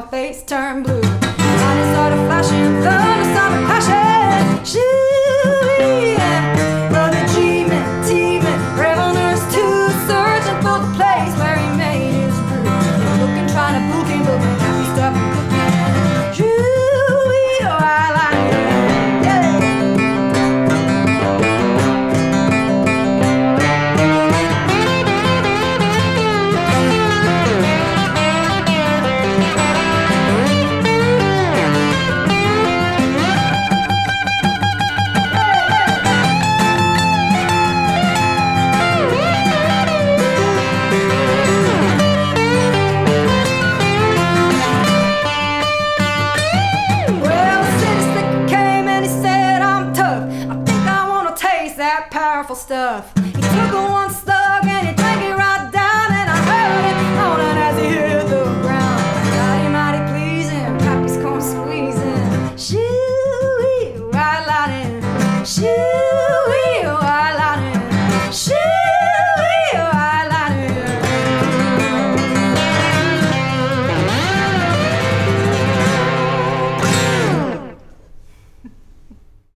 my face turned blue. that powerful stuff. He took a one slug and he drank it right down, and I heard him moaning as he hit the ground. Mighty, mighty pleasing, Pappy's corn squeezing. Shoo-wee, white lightning. Shoo.